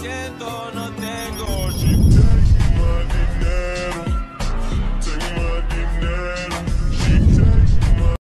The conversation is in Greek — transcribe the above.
siento, no